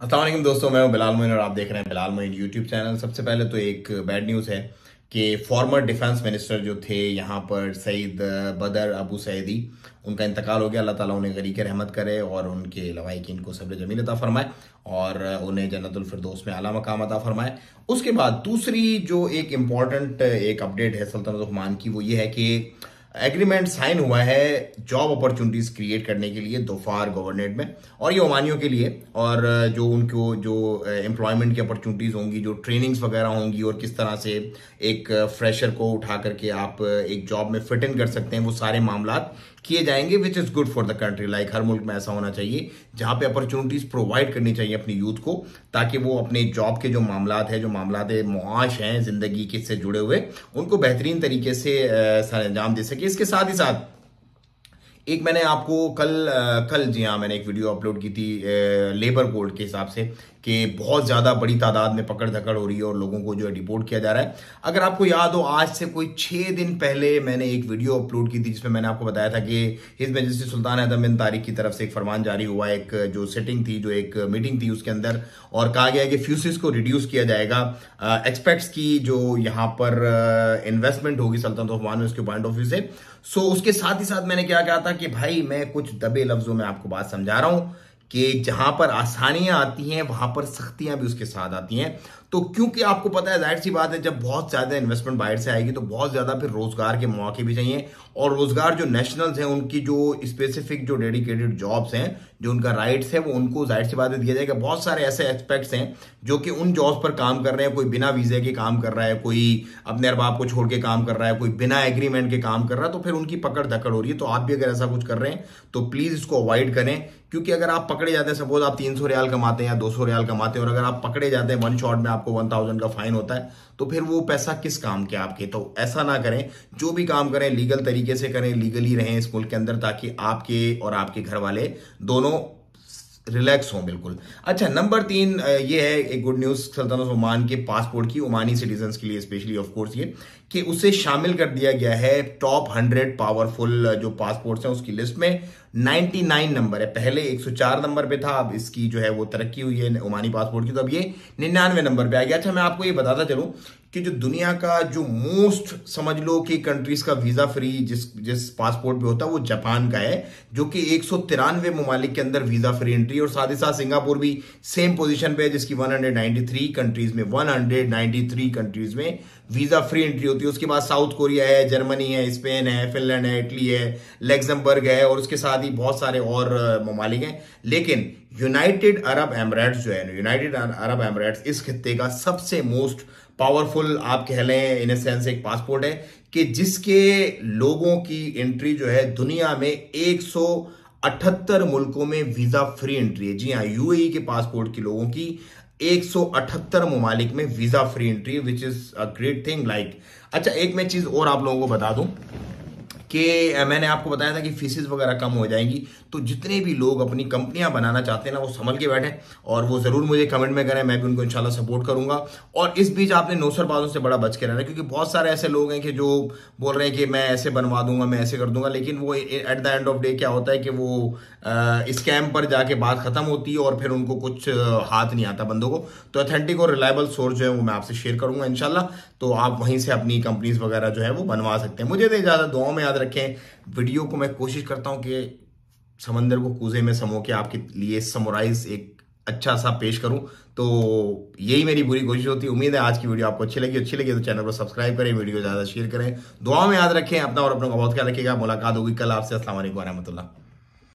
असलम दोस्तों, मैं हूँ बिलाल मोइन और आप देख रहे हैं बिलाल मोइन यूट्यूब चैनल सबसे पहले तो एक बैड न्यूज़ है कि फॉर्मर डिफेंस मिनिस्टर जो थे, यहाँ पर सईद बदर अबू सैदी उनका इंतकाल हो गया। अल्लाह ताला उन्हें गरीक रहमत करे और उनके लवाकिन को सब्र जमील अता फरमाए और उन्हें जन्नतफरदोस में आला मकाम अता फरमाए। उसके बाद दूसरी जो एक इंपॉर्टेंट एक अपडेट है सल्तनत हुमान की, वो ये है कि एग्रीमेंट साइन हुआ है जॉब अपॉर्चुनिटीज़ क्रिएट करने के लिए दोफार गवर्नमेंट में और ये ओमानियों के लिए और जो उनको, जो एम्प्लॉयमेंट की अपॉर्चुनिटीज़ होंगी, जो ट्रेनिंग्स वगैरह होंगी और किस तरह से एक फ्रेशर को उठा करके आप एक जॉब में फिट इन कर सकते हैं, वो सारे मामला किए जाएँगे which is good for the country like हर मुल्क में ऐसा होना चाहिए, जहाँ पे अपॉर्चुनिटीज़ प्रोवाइड करनी चाहिए अपनी यूथ को, ताकि वो अपने जॉब के जो मामला है, जो मामला मुआश हैं, ज़िंदगी के से जुड़े हुए, उनको बेहतरीन तरीके से सर अंजाम दे सके इसके साथ ही साथ, एक मैंने आपको कल कल जी हाँ मैंने एक वीडियो अपलोड की थी लेबर कोड के हिसाब से। कि बहुत ज़्यादा बड़ी तादाद में पकड़ धकड़ हो रही है और लोगों को जो है डिपोर्ट किया जा रहा है। अगर आपको याद हो, आज से कोई छः दिन पहले मैंने एक वीडियो अपलोड की थी जिसमें मैंने आपको बताया था कि हिज मेजेस्टी सुल्तान हैदम बिन तारिक की तरफ़ से एक फरमान जारी हुआ, एक जो सेटिंग थी, जो एक मीटिंग थी उसके अंदर और कहा गया कि फ्यूसिस को रिड्यूस किया जाएगा। एक्सपेक्ट्स की जो यहाँ पर इन्वेस्टमेंट होगी सल्तनत ऑफ़ में उसके पॉइंट ऑफ़ व्यू से। सो उसके साथ ही साथ मैंने क्या कहा था कि भाई, मैं कुछ दबे लफ्जों में आपको बात समझा रहा हूँ। कि जहाँ पर आसानियाँ आती हैं वहाँ पर सख्तियाँ भी उसके साथ आती हैं। तो क्योंकि आपको पता है, ज़ाहिर सी बात है, जब बहुत ज़्यादा इन्वेस्टमेंट बाहर से आएगी तो बहुत ज़्यादा फिर रोज़गार के मौके भी चाहिए। और रोज़गार जो नेशनल्स हैं, उनकी जो स्पेसिफिक जो डेडिकेटेड जॉब्स हैं, जो उनका राइट्स है, वो उनको ज़ाहिर सी बात है दिया जाएगा। बहुत सारे ऐसे एस्पेक्ट्स हैं, जो कि उन जॉब्स पर काम कर रहे हैं। कोई बिना वीजे के काम कर रहा है, कोई अपने अरबाब को छोड़ के काम कर रहा है, कोई बिना एग्रीमेंट के काम कर रहा है तो फिर उनकी पकड़ धकड़ हो रही है। तो आप भी अगर ऐसा कुछ कर रहे हैं तो प्लीज़ इसको अवॉइड करें। क्योंकि अगर आप पकड़े जाते हैं सपोज़ आप तीन सौ रियाल कमाते हैं या दो सौ रियाल कमाते हैं, और अगर आप पकड़े जाते हैं वन शॉट में आपको वन थाउज़ेंड का फाइन होता है तो फिर वो पैसा किस काम के आपके? तो ऐसा ना करें, जो भी काम करें लीगल तरीके से करें लीगली रहें इस मुल्क के अंदर, ताकि आपके और आपके घर वाले दोनों रिलैक्स हो बिल्कुल। अच्छा नंबर तीन ये है, एक गुड न्यूज़ सल्तनत ओमान के पासपोर्ट की, ओमानी सिटीजन के लिए स्पेशली ऑफ़ कोर्स ये, कि उसे शामिल कर दिया गया है टॉप हंड्रेड पावरफुल जो पासपोर्ट्स हैं उसकी लिस्ट में। 99 नंबर है। पहले 104 नंबर पे था, अब इसकी जो है वो तरक्की हुई है, ओमानी पासपोर्ट की। तो अब ये निन्यानवे नंबर पे आ गया। अच्छा मैं आपको ये बताता चलूँ कि जो दुनिया का जो मोस्ट समझ लो कि कंट्रीज़ का वीज़ा फ्री जिस जिस पासपोर्ट पे होता है, वो जापान का है, जो कि एक सौ तिरानवे ममालिक के अंदर वीज़ा फ्री एंट्री और साथ ही साथ सिंगापुर भी सेम पोजीशन पे है, जिसकी 193 कंट्रीज़ में 193 कंट्रीज़ में वीज़ा फ्री एंट्री होती है, उसके बाद साउथ कोरिया है, जर्मनी है, स्पेन है, फिनलैंड है, इटली है लेग्जमबर्ग है, और उसके साथ ही बहुत सारे और ममालिक हैं। लेकिन यूनाइटेड अरब एमरेट्स जो है यूनाइटेड अरब एमरेट्स इस खत्ते का सबसे मोस्ट पावरफुल, आप कह लें, इन सेंस एक पासपोर्ट है, कि जिसके लोगों की एंट्री जो है, दुनिया में एक अठहत्तर मुल्कों में वीज़ा फ्री एंट्री है। जी हाँ यूएई के पासपोर्ट के लोगों की 178 ममालिक में visa free entry which is a great thing like अच्छा एक मैं चीज़ और आप लोगों को बता दूँ। कि मैंने आपको बताया था कि फीसिस वगैरह कम हो जाएँगी। तो जितने भी लोग अपनी कंपनियाँ बनाना चाहते हैं ना, वो संभल के बैठे और वो ज़रूर मुझे कमेंट में करें, मैं भी उनको इंशाल्लाह सपोर्ट करूँगा। और इस बीच आपने नौसरबाजों से बड़ा बच के रहना क्योंकि बहुत सारे ऐसे लोग हैं कि जो बोल रहे हैं कि मैं ऐसे बनवा दूँगा, मैं ऐसे कर दूँगा, लेकिन वो at the end of day क्या होता है कि वो स्कैम पर जाके बात खत्म होती है और फिर उनको कुछ हाथ नहीं आता बंदों को। तो अथेंटिक और रिलायबल सोर्स जो है वो मैं आपसे शेयर करूँगा इनशाला तो आप वहीं से अपनी कंपनीज़ वगैरह जो है वो बनवा सकते हैं। मुझे तो ज़्यादा दुआओं में याद रखें वीडियो को मैं कोशिश करता हूँ कि समंदर को कूजे में समो के आपके लिए समोराइज एक अच्छा सा पेश करूँ। तो यही मेरी पूरी कोशिश होती है। उम्मीद है आज की वीडियो आपको अच्छी लगी। अच्छी लगी तो चैनल को सब्सक्राइब करें वीडियो ज़्यादा शेयर करें। दुआ में याद रखें, अपना और अपनों का बहुत ख्याल रखिएगा। मुलाकात होगी कल आपसे। असल वरहमतुल्ला